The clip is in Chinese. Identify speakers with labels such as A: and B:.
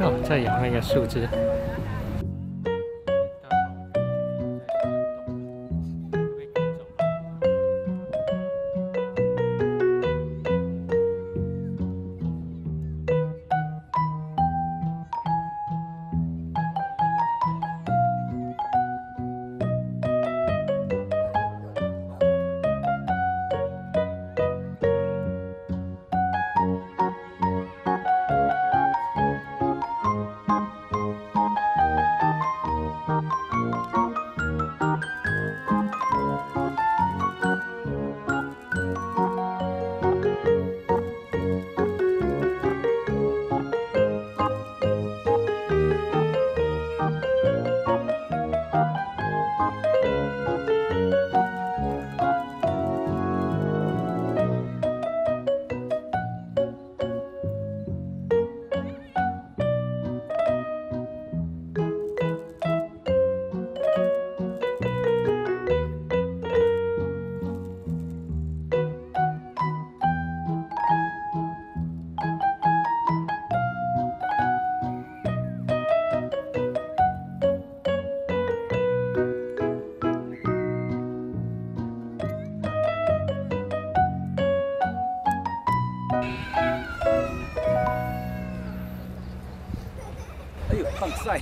A: 哦，再摇那个树枝。哎呦，胖帅！